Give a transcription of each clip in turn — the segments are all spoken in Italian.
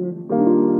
Thank you.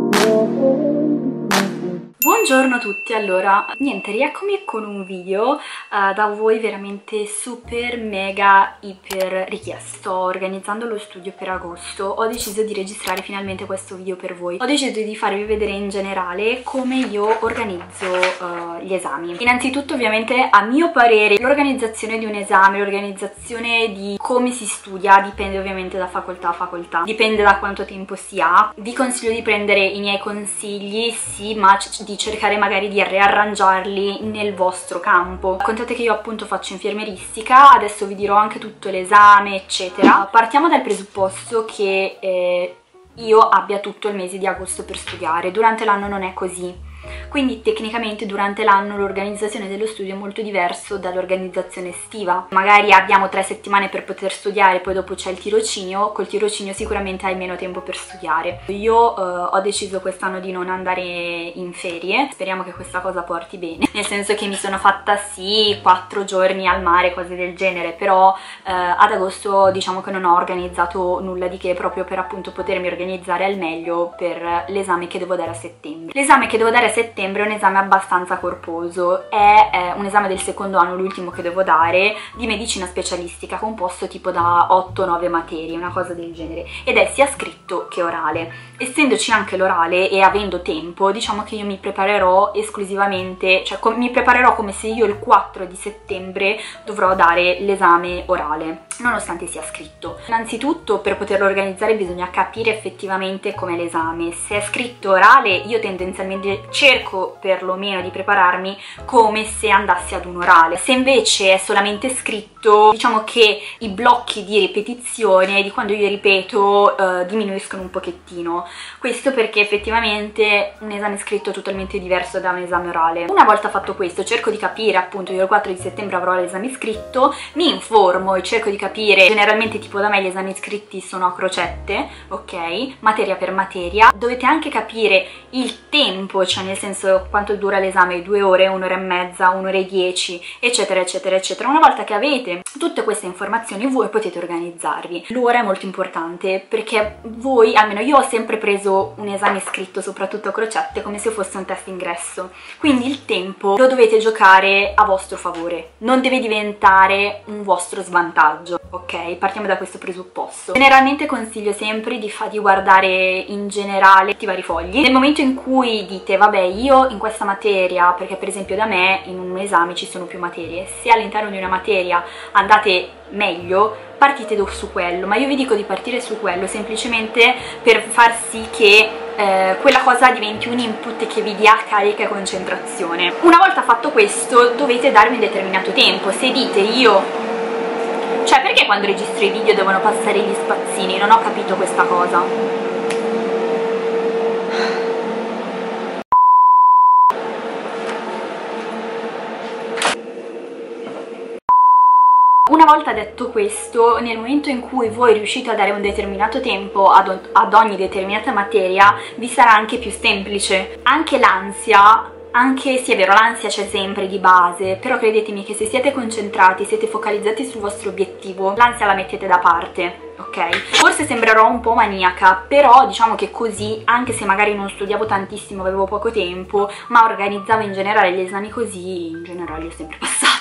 Buongiorno a tutti, allora, niente, rieccomi con un video uh, da voi veramente super mega iper richiesto. Sto organizzando lo studio per agosto, ho deciso di registrare finalmente questo video per voi. Ho deciso di farvi vedere in generale come io organizzo uh, gli esami. Innanzitutto ovviamente a mio parere l'organizzazione di un esame, l'organizzazione di come si studia dipende ovviamente da facoltà a facoltà, dipende da quanto tempo si ha. Vi consiglio di prendere i miei consigli, sì, ma di magari di riarrangiarli nel vostro campo. Contate che io appunto faccio infermieristica, adesso vi dirò anche tutto l'esame eccetera. Partiamo dal presupposto che eh, io abbia tutto il mese di agosto per studiare, durante l'anno non è così quindi tecnicamente durante l'anno l'organizzazione dello studio è molto diverso dall'organizzazione estiva. Magari abbiamo tre settimane per poter studiare, poi dopo c'è il tirocinio, col tirocinio sicuramente hai meno tempo per studiare. Io eh, ho deciso quest'anno di non andare in ferie, speriamo che questa cosa porti bene, nel senso che mi sono fatta sì quattro giorni al mare, cose del genere, però eh, ad agosto diciamo che non ho organizzato nulla di che proprio per appunto potermi organizzare al meglio per l'esame che devo dare a settembre. L'esame che devo dare a settembre è un esame abbastanza corposo, è eh, un esame del secondo anno, l'ultimo che devo dare, di medicina specialistica, composto tipo da 8-9 materie, una cosa del genere, ed è sia scritto che orale. Essendoci anche l'orale e avendo tempo, diciamo che io mi preparerò esclusivamente, cioè mi preparerò come se io il 4 di settembre dovrò dare l'esame orale, nonostante sia scritto. Innanzitutto per poterlo organizzare bisogna capire effettivamente com'è l'esame. Se è scritto orale io tendenzialmente cerco perlomeno di prepararmi come se andassi ad un orale. Se invece è solamente scritto, diciamo che i blocchi di ripetizione di quando io ripeto eh, diminuiscono un pochettino. Questo perché effettivamente un esame scritto è totalmente diverso da un esame orale. Una volta fatto questo cerco di capire, appunto io il 4 di settembre avrò l'esame scritto, mi informo e cerco di capire, generalmente tipo da me gli esami scritti sono a crocette, ok? Materia per materia. Dovete anche capire il tempo, cioè nel senso quanto dura l'esame, due ore, un'ora e mezza, un'ora e dieci, eccetera, eccetera, eccetera. Una volta che avete tutte queste informazioni voi potete organizzarvi. L'ora è molto importante perché voi, almeno io ho sempre preso un esame scritto, soprattutto a crocette, come se fosse un test ingresso. Quindi il tempo lo dovete giocare a vostro favore, non deve diventare un vostro svantaggio, ok? Partiamo da questo presupposto. Generalmente consiglio sempre di, di guardare in generale i vari fogli. Nel momento in cui dite, vabbè, io in questa materia, perché per esempio da me in un esame ci sono più materie, se all'interno di una materia andate meglio, partite su quello, ma io vi dico di partire su quello semplicemente per far sì che eh, quella cosa diventi un input che vi dia carica e concentrazione. Una volta fatto questo dovete darvi un determinato tempo, se dite io cioè perché quando registro i video devono passare gli spazzini? Non ho capito questa cosa. Volta detto questo, nel momento in cui voi riuscite a dare un determinato tempo ad, ad ogni determinata materia, vi sarà anche più semplice. Anche l'ansia anche sì è vero l'ansia c'è sempre di base però credetemi che se siete concentrati siete focalizzati sul vostro obiettivo l'ansia la mettete da parte ok? Forse sembrerò un po' maniaca, però diciamo che così, anche se magari non studiavo tantissimo, avevo poco tempo, ma organizzavo in generale gli esami così, in generale li ho sempre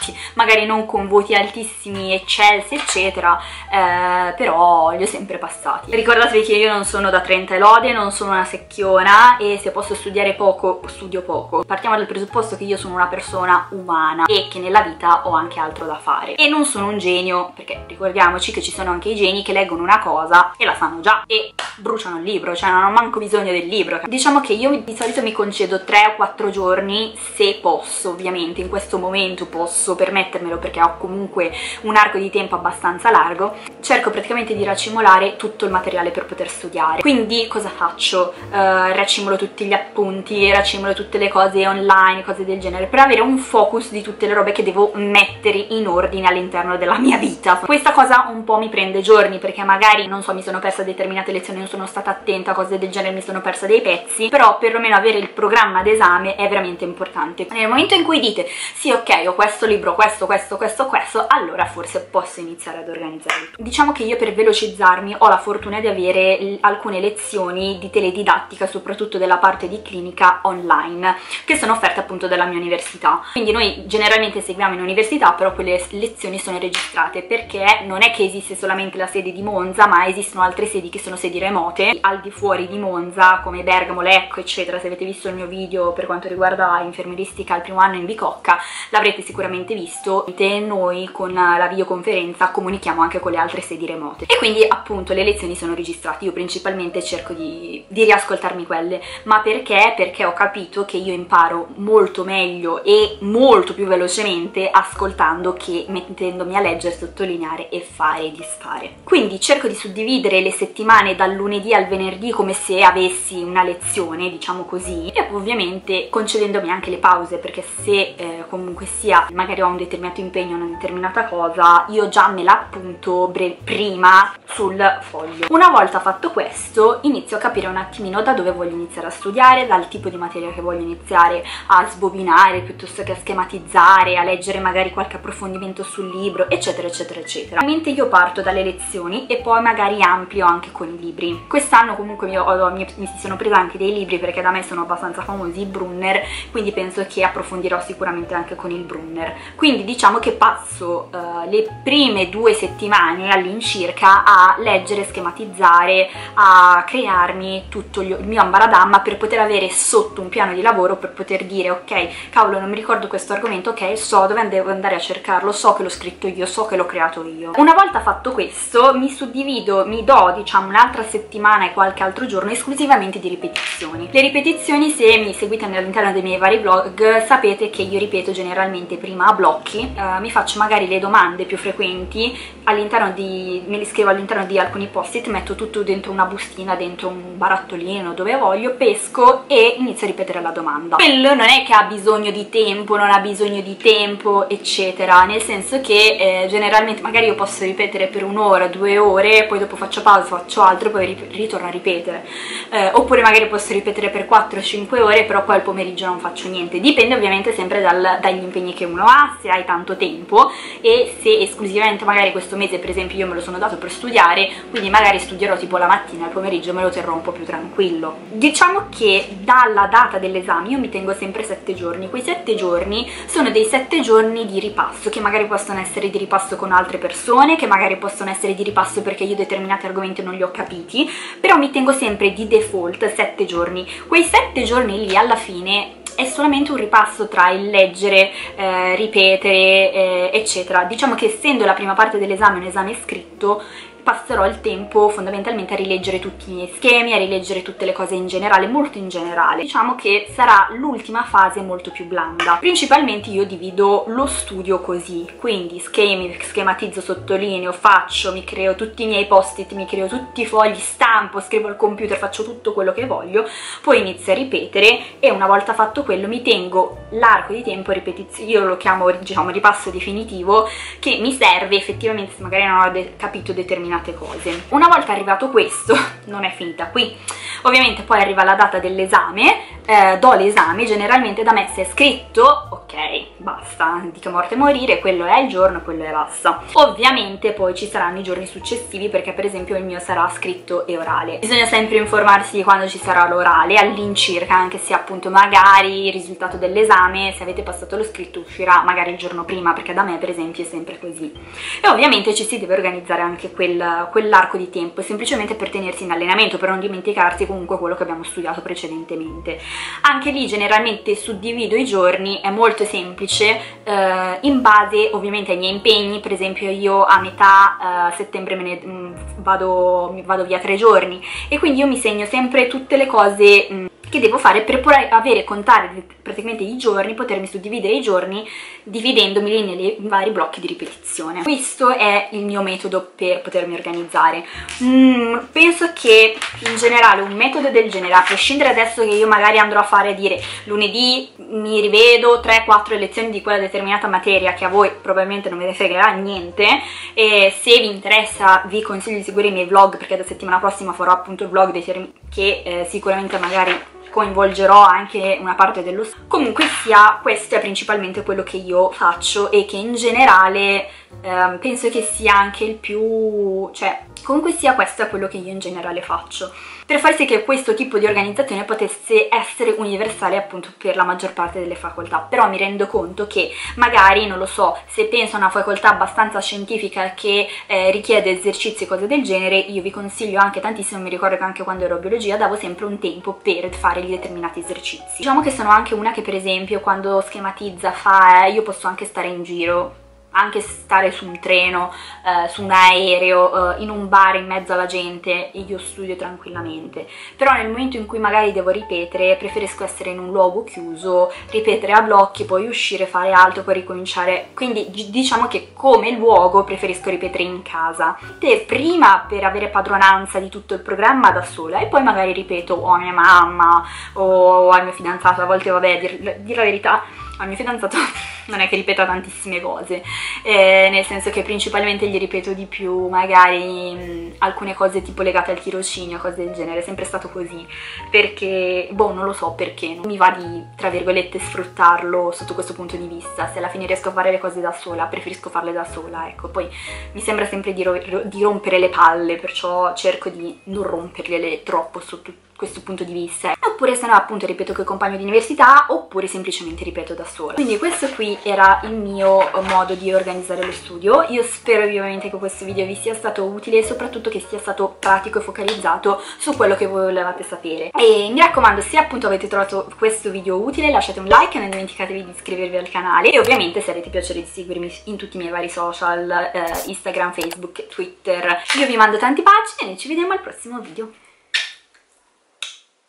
passati, magari non con voti altissimi, eccelsi, eccetera, eh, però li ho sempre passati. Ricordatevi che io non sono da 30 lode, non sono una secchiona e se posso studiare poco, studio poco. Partiamo dal presupposto che io sono una persona umana e che nella vita ho anche altro da fare. E non sono un genio, perché ricordiamoci che ci sono anche i geni che leggono una cosa e la sanno già e bruciano il libro, cioè non ho manco bisogno del libro. Diciamo che io di solito mi concedo 3 o 4 giorni se posso, ovviamente in questo momento posso permettermelo perché ho comunque un arco di tempo abbastanza largo, cerco praticamente di racimolare tutto il materiale per poter studiare. Quindi cosa faccio? Uh, racimolo tutti gli appunti, racimolo tutte le cose online, cose del genere, per avere un focus di tutte le robe che devo mettere in ordine all'interno della mia vita. Questa cosa un po' mi prende giorni perché magari, non so, mi sono persa determinate lezioni, non sono stata attenta, cose del genere, mi sono persa dei pezzi, però perlomeno avere il programma d'esame è veramente importante. Nel momento in cui dite, sì ok, ho questo libro, libro, questo, questo, questo, questo, allora forse posso iniziare ad organizzare. Diciamo che io per velocizzarmi ho la fortuna di avere alcune lezioni di teledidattica, soprattutto della parte di clinica online, che sono offerte appunto dalla mia università. Quindi noi generalmente seguiamo in università, però quelle lezioni sono registrate perché non è che esiste solamente la sede di Monza, ma esistono altre sedi che sono sedi remote, al di fuori di Monza, come Bergamo, Lecco, eccetera. Se avete visto il mio video per quanto riguarda infermieristica al primo anno in Bicocca, l'avrete sicuramente visto. E noi con la videoconferenza comunichiamo anche con le altre sedi remote. E quindi appunto le lezioni sono registrate. Io principalmente cerco di, di riascoltarmi quelle. Ma perché? Perché ho capito che io imparo molto meglio e molto più velocemente ascoltando che mettendomi a leggere, sottolineare e fare e disfare. Quindi cerco di suddividere le settimane dal lunedì al venerdì come se avessi una lezione, diciamo così, e ovviamente concedendomi anche le pause perché se eh, comunque sia magari ho un determinato impegno, una determinata cosa, io già me la appunto prima sul foglio. Una volta fatto questo inizio a capire un attimino da dove voglio iniziare a studiare, dal tipo di materia che voglio iniziare a sbobinare piuttosto che a schematizzare, a leggere magari qualche approfondimento sul libro, eccetera eccetera eccetera. Ovviamente io parto dalle lezioni e poi magari amplio anche con i libri. Quest'anno comunque io ho, mi, mi si sono presa anche dei libri perché da me sono abbastanza famosi i Brunner, quindi penso che approfondirò sicuramente anche con il Brunner. Quindi diciamo che passo uh, le prime due settimane all'incirca a leggere, schematizzare, a crearmi tutto il mio ambaradamma per poter avere sotto un piano di lavoro per poter dire ok, cavolo non mi ricordo questo argomento, ok, so dove devo andare a cercarlo, so che l'ho scritto io, so che l'ho creato io. Una volta fatto questo mi suddivido, mi do diciamo un'altra settimana e qualche altro giorno esclusivamente di ripetizioni. Le ripetizioni se mi seguite all'interno dei miei vari vlog sapete che io ripeto generalmente prima a blocchi, uh, mi faccio magari le domande più frequenti all'interno di, me li scrivo all'interno di alcuni post-it, metto tutto dentro una bustina, dentro un barattolino dove voglio, pesco e inizio a ripetere la domanda. Quello non è che ha bisogno di tempo, non ha bisogno di tempo, eccetera, nel senso che eh, generalmente magari io posso ripetere per un'ora, due ore, poi dopo faccio pausa, faccio altro, poi ritorno a ripetere. Eh, oppure magari posso ripetere per 4-5 ore, però poi al pomeriggio non faccio niente. Dipende ovviamente sempre dal, dagli impegni che uno ha, se hai tanto tempo e se esclusivamente magari questo mese per esempio io me lo sono dato per studiare, quindi magari studierò tipo la mattina, al pomeriggio me lo terrò un po' più tranquillo. Diciamo che dalla data dell'esame io mi tengo sempre 7 giorni, quei 7 giorni sono dei 7 giorni di ripasso, che magari possono essere di ripasso con altre persone, che magari possono essere di ripasso perché io determinati argomenti non li ho capiti, però mi tengo sempre di default 7 giorni. Quei 7 giorni lì alla fine è solamente un ripasso tra il leggere, eh, ripetere, eh, eccetera. Diciamo che essendo la prima parte dell'esame un esame scritto, passerò il tempo fondamentalmente a rileggere tutti i miei schemi, a rileggere tutte le cose in generale, molto in generale. Diciamo che sarà l'ultima fase molto più blanda. Principalmente io divido lo studio così, quindi schemi, schematizzo, sottolineo, faccio, mi creo tutti i miei post-it, mi creo tutti i fogli, stampo, scrivo al computer, faccio tutto quello che voglio, poi inizio a ripetere e una volta fatto quello mi tengo l'arco di tempo ripetizione, io lo chiamo diciamo ripasso definitivo, che mi serve effettivamente se magari non ho capito determinate determinate cose. Una volta arrivato questo, non è finita qui, ovviamente poi arriva la data dell'esame, eh, do l'esame, generalmente da me se è scritto, ok, basta, dica morte e morire, quello è il giorno, quello è basta. Ovviamente poi ci saranno i giorni successivi perché per esempio il mio sarà scritto e orale. Bisogna sempre informarsi di quando ci sarà l'orale, all'incirca, anche se appunto magari il risultato dell'esame, se avete passato lo scritto, uscirà magari il giorno prima, perché da me per esempio è sempre così. E ovviamente ci si deve organizzare anche quel, quell'arco di tempo, semplicemente per tenersi in allenamento, per non dimenticarsi comunque quello che abbiamo studiato precedentemente. Anche lì generalmente suddivido i giorni, è molto semplice, eh, in base ovviamente ai miei impegni, per esempio io a metà eh, settembre me ne mh, mm, vado, vado, via tre giorni. E quindi io mi segno sempre tutte le cose mh, mm, che devo fare per poi avere, contare praticamente i giorni, potermi suddividere i giorni dividendomi nei vari blocchi di ripetizione. Questo è il mio metodo per potermi organizzare. Mm, penso che in generale un metodo del genere, a prescindere adesso che io magari andrò a fare a dire lunedì mi rivedo 3-4 lezioni di quella determinata materia che a voi probabilmente non vi fregherà niente e se vi interessa vi consiglio di seguire i miei vlog perché da settimana prossima farò appunto il vlog dei termini che eh, sicuramente magari coinvolgerò anche una parte dello studio. Comunque sia, questo è principalmente quello che io faccio e che in generale eh, penso che sia anche il più... cioè comunque sia questo è quello che io in generale faccio per far sì che questo tipo di organizzazione potesse essere universale appunto per la maggior parte delle facoltà. Però mi rendo conto che magari non lo so se penso a una facoltà abbastanza scientifica che eh, richiede esercizi e cose del genere io vi consiglio anche tantissimo mi ricordo che anche quando ero a biologia davo sempre un tempo per fare gli determinati esercizi. Diciamo che sono anche una che per esempio quando schematizza fa eh, io posso anche stare in giro anche stare su un treno, eh, su un aereo, eh, in un bar in mezzo alla gente io studio tranquillamente. Però nel momento in cui magari devo ripetere preferisco essere in un luogo chiuso ripetere a blocchi, poi uscire, fare altro, poi ricominciare. Quindi diciamo che come luogo preferisco ripetere in casa. E prima per avere padronanza di tutto il programma da sola e poi magari ripeto o a mia mamma o al mio fidanzato a volte vabbè dir, dir la verità al mio fidanzato non è che ripeta tantissime cose, eh, nel senso che principalmente gli ripeto di più magari mh, alcune cose tipo legate al tirocinio, cose del genere, è sempre stato così, perché, boh, non lo so perché, non mi va di, tra virgolette, sfruttarlo sotto questo punto di vista, se alla fine riesco a fare le cose da sola, preferisco farle da sola, ecco, poi mi sembra sempre di, ro di rompere le palle, perciò cerco di non romperle troppo sotto questo punto di vista. Oppure se no appunto ripeto che compagno di università oppure semplicemente ripeto da sola quindi questo qui era il mio modo di organizzare lo studio. Io spero vivamente che questo video vi sia stato utile e soprattutto che sia stato pratico e focalizzato su quello che voi volevate sapere. E mi raccomando se appunto avete trovato questo video utile lasciate un like e non dimenticatevi di iscrivervi al canale. E ovviamente se avete piacere di seguirmi in tutti i miei vari social eh, Instagram, Facebook, Twitter. Io vi mando tanti baci e noi ci vediamo al prossimo video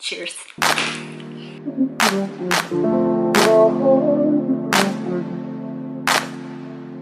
Cheers.